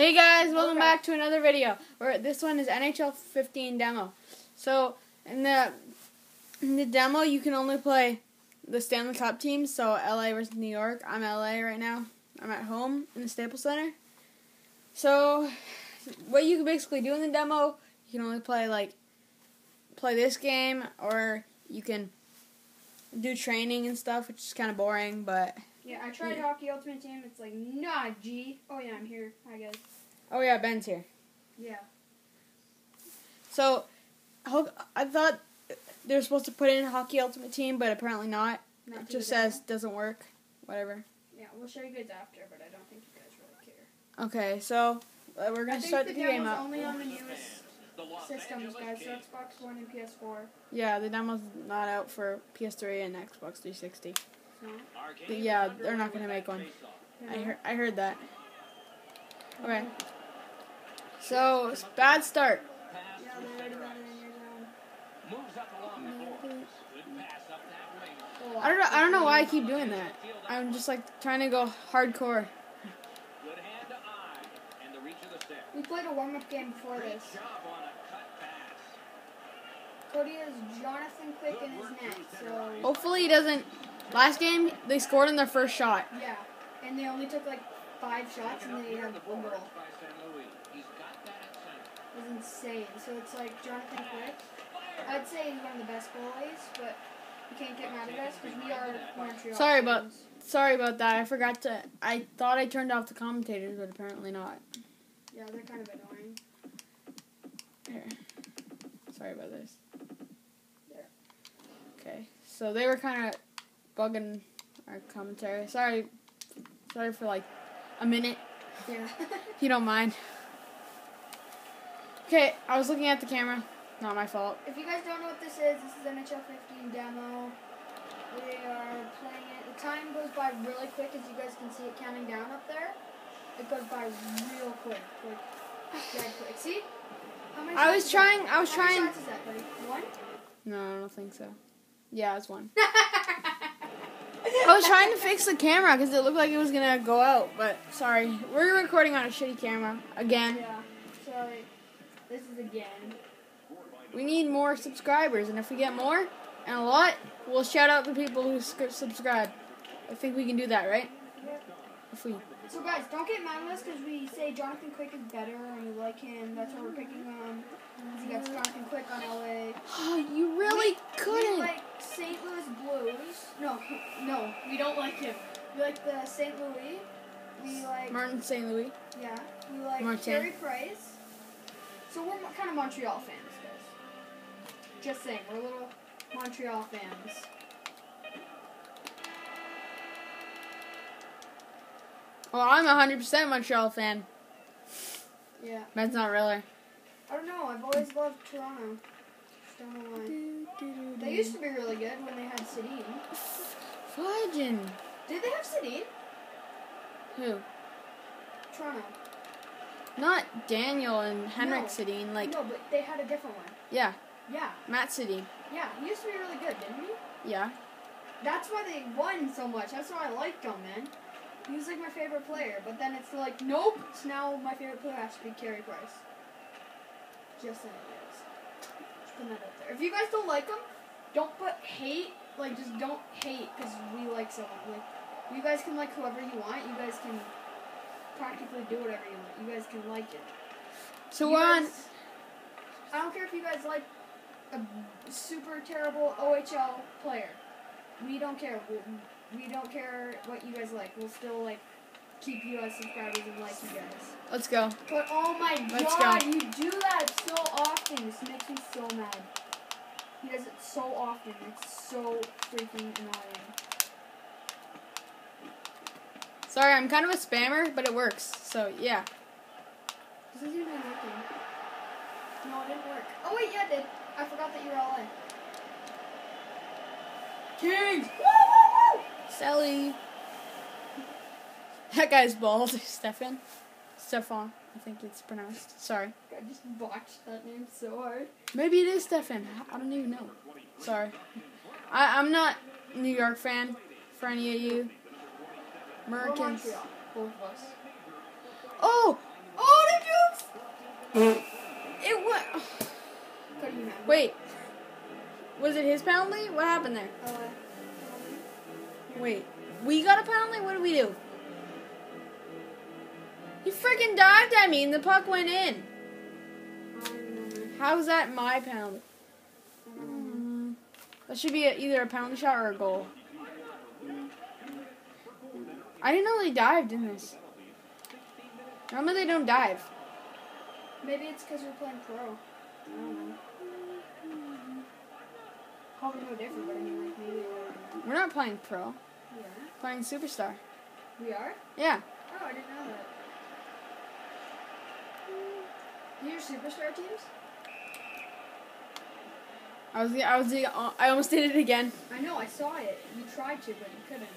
Hey guys, welcome Okay. back to another video. Where this one is NHL 15 demo. So in the in the demo, you can only play the Stanley Cup teams. So LA versus New York. I'm LA right now. I'm at home in the Staples Center. So what you can basically do in the demo, you can only play like play this game, or you can do training and stuff, which is kind of boring, but Yeah, I tried Yeah. Hockey Ultimate Team. It's like, nah, G. Oh, yeah, I'm here. Hi, guys. oh yeah, Ben's here. Yeah. So, I thought they were supposed to put in Hockey Ultimate Team, but apparently not. Not It just demo. says doesn't work. Whatever. Yeah, we'll show you guys after, but I don't think you guys really care. Okay, so uh, we're gonna start the the game up. only on the newest systems, guys. So Xbox One and PS4. Yeah, the demo's not out for PS3 and Xbox 360. No. But yeah, they're not gonna make one. I heard. I heard that. Okay. So bad start. Yeah, they already got it in your zone. I don't know. I don't know why I keep doing that. I'm just like trying to go hardcore. We played a warm-up game before this. Cody has Jonathan Quick in his net, so Hopefully he doesn't. Last game they scored on their first shot. yeah. And they only took like five shots, and they had one goal. It was insane. So it's like Jonathan Quick. I'd say he's one of the best goalies, but you can't get mad at us because we are Montreal. Sorry about- Sorry about that. I forgot to. I thought I turned off the commentators, but apparently not. Yeah, they're kind of annoying. Here. Sorry about this. There. Okay. So they were kind of bugging our commentary. Sorry. Sorry for like a minute, Yeah. you don't mind. Okay, I was looking at the camera. Not my fault. if you guys don't know what this is, this is an NHL 15 demo. We are playing it. The time goes by really quick, as you guys can see it counting down up there. It goes by real quick, like dead quick. See? How many I was trying- I was How many trying- shots is that, buddy? One. No, I don't think so. Yeah, it's one. I was trying to fix the camera because it looked like it was gonna go out, but sorry. We're recording on a shitty camera again. Yeah. Sorry. This is again. We need more subscribers, and if we get more and a lot, we'll shout out the people who subscribe. I think we can do that, right? Yep. If we. So guys, don't get mad at us because we say Jonathan Quick is better and we like him. That's why we're picking him. He got Jonathan Quick on LA. Oh, you really We couldn't. We like St. Louis Blues. No, no, we like him. We like the St. Louis. We like Martin St. Louis. yeah. We like Martin. Carey Price. So we're kind of Montreal fans, guys. Just saying, we're little Montreal fans. Well, I'm a 100% Montreal fan. Yeah. That's not really. I don't know. I've always loved Toronto. Just don't know why. They used to be really good when they had Sedin. Fudging. Did they have Sedin? Who? Toronto. Not Daniel and Henrik No. Sedin. Like, no, but they had a different one. yeah, Yeah, Mats Sundin. yeah. He used to be really good, didn't he? Yeah. That's why they won so much. That's why I liked him, man. He was like my favorite player. But then it's like, nope. It's now my favorite player has to be Carey Price. Just saying, guys. Just putting that out there. If you guys don't like him, don't put hate. Like, just don't hate because we like someone. Like, you guys can like whoever you want. You guys can practically do whatever you want. You guys can like it. So You we're on. I don't care if you guys like a super terrible OHL player. We don't care. We, we don't care what you guys like. We'll still like keep you as subscribers and like you guys. Let's go. But oh my Let's god, go. you do that so often. This makes me so mad. He does it so often. It's so freaking annoying. Sorry, I'm kind of a spammer, but it works. So yeah. This isn't even working. No, it didn't work. Oh wait, yeah, it did. I forgot that you were all in. Kings. Woo woo woo! Sally. That guy's bald. Stefan. Stefan. I think it's pronounced. Sorry. I just botched that name so hard. Maybe it is Stefan. I don't even know. Sorry. I, I'm not a New York fan for any of you. Americans. Both of us. Oh! Oh! It was. it went. Wait. Was it his penalty? What happened there? Uh, LA. Wait. We got a penalty? What did we do? He freaking dived at me and the puck went in. How's that my penalty? That should be a, either a penalty shot or a goal. I didn't know they dived in this. Normally they don't dive. Maybe it's because we're playing pro. I don't know. Probably no different, but I mean, like, maybe we're. We're not playing pro. Are? Playing superstar. We are? Yeah. Oh, I didn't know that. These are superstar teams? I was the, I was the, uh, I almost did it again. I know, I saw it. You tried to, but you couldn't.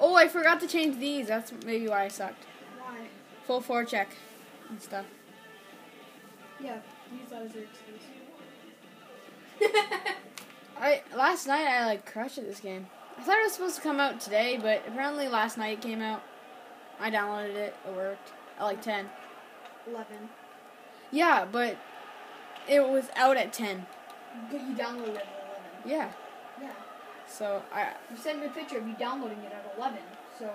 Oh, I forgot to change these. That's maybe why I sucked. Why? Full four check and stuff. Yeah, use that as your excuse. I last night I like crushed at this game. I thought it was supposed to come out today, but apparently last night it came out. I downloaded it. It worked at like ten. 11. Yeah, but it was out at ten. But you downloaded it at 11. Yeah. So I You sent me a picture of you downloading it at 11. So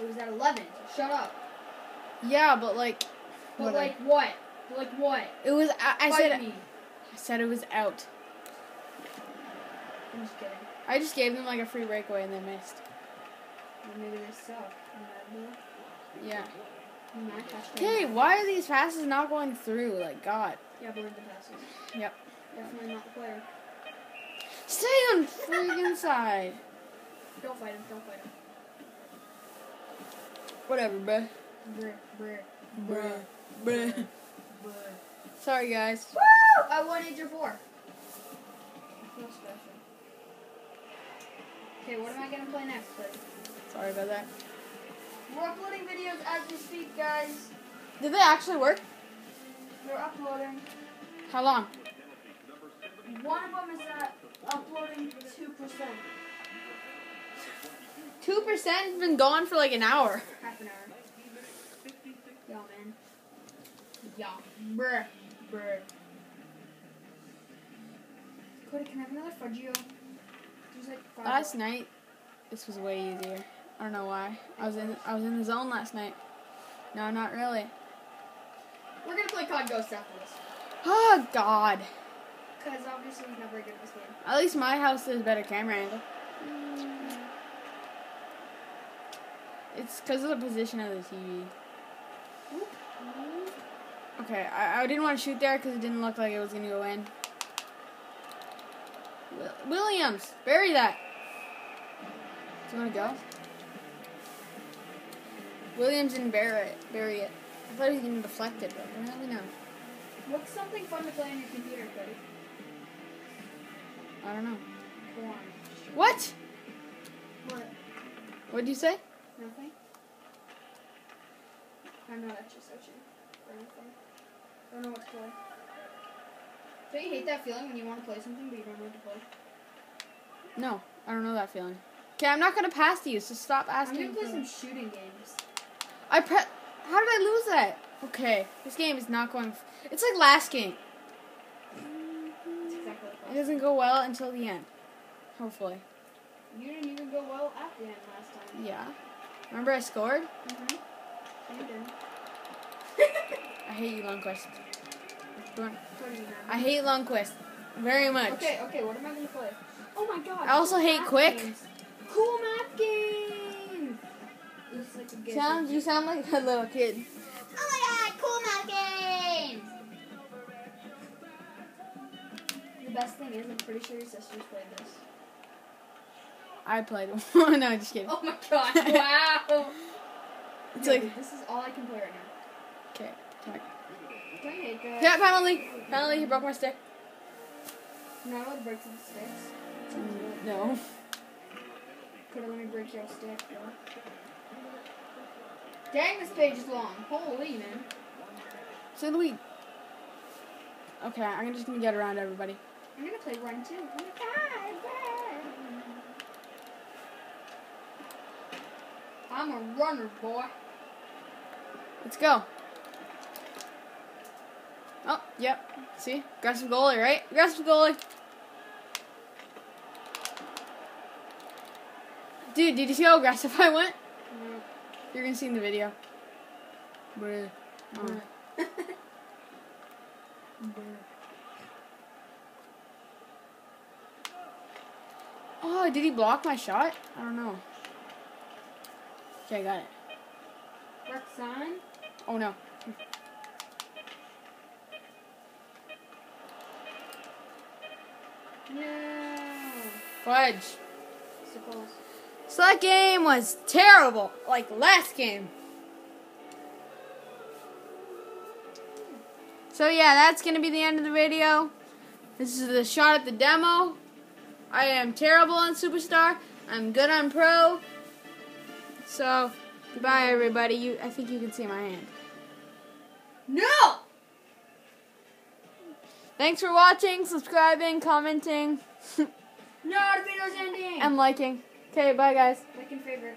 it was at 11. So shut up. yeah, but like But What, like what? Like what? it was. I, I said me. I said it was out. I'm just kidding. I just gave them like a free breakaway and they missed. Maybe they suck. Yeah. Bill? You mad? Hashtag Okay, why are these passes not going through? Like God. Yeah, but with the passes. Yep. Definitely not the player. Stay on freaking side. Don't fight him. Don't fight him. Whatever, bruh. Brr, brr, Bruh. Bruh. brr. Sorry, guys. Woo! I wanted your Four. I feel special. Okay, what am I gonna play next, please? Sorry about that. We're uploading videos as we speak, guys. Did they actually work? They're uploading. How long? One of them is at uploading two percent, Two percent has been gone for like an hour. half an hour. Yeah, man. Yeah. Brr. Brr. Cody, can I have another Fudgio? There's like. Last night, this was way easier. I don't know why. I was in I was in the zone last night. No, not really. We're gonna play COD Ghost after this. Oh God. Because obviously he's not very good at this game. At least my house has better camera angle. Mm. It's because of the position of the TV. Okay, I, I didn't want to shoot there because it didn't look like it was gonna go in. Williams, bury that. Do you want to go? Williams didn't bury it. Bury it. I thought he was gonna deflect it, but apparently no. What's something fun to play on your computer, Cody? I don't know. Porn. What? What? What'd you say? Nothing? I'm not actually searching for anything. I don't know what to play. Don't you hate that feeling when you want to play something but you don't know what to play? No, I don't know that feeling. Okay, I'm not gonna pass to you, so stop asking. I'm gonna play some shooting games. I pre. How did I lose that? Okay, this game is not going. F- it's like last game. It doesn't go well until the end. Hopefully. You didn't even go well at the end last time. Yeah. Remember I scored? Mm-hmm. I hate you, Lundqvist. Don't- Cody's mad. I hate Lundqvist very much. Okay, okay, what am I gonna play? Oh my god. I also cool hate Quick. games. Cool map is like Sound, you sound like a little kid. Oh The best thing is, I'm pretty sure your sisters played this. I played one. no, I just kidding. Oh my god, wow! It's No, like, dude, this is all I can play right now. okay. talk. Don't you hate that? Yeah, finally, finally, he broke my stick. You're not allowed to break some sticks. Mm, No. Could let me break your stick, bro. Dang, this page is long. Holy, man. Say the lead. Okay, I'm just gonna get around everybody. I'm gonna play run too. My god, run. I'm a runner, boy. Let's go. Oh, yep. See? Aggressive goalie, right? Aggressive goalie. Dude, did you see how aggressive I went? You're gonna see in the video. Bruh. Oh, did he block my shot? I don't know. Okay, I got it. Roxanne? Oh no. No. Fudge. Suppose. So that game was terrible. Like last game. So yeah, that's gonna be the end of the video. This is the shot at the demo. I am terrible on Superstar. I'm good on Pro. So goodbye everybody. You I think you can see my hand. No! Thanks for watching, subscribing, commenting, No, the video's ending! and liking. Okay, bye guys. Like and favorite.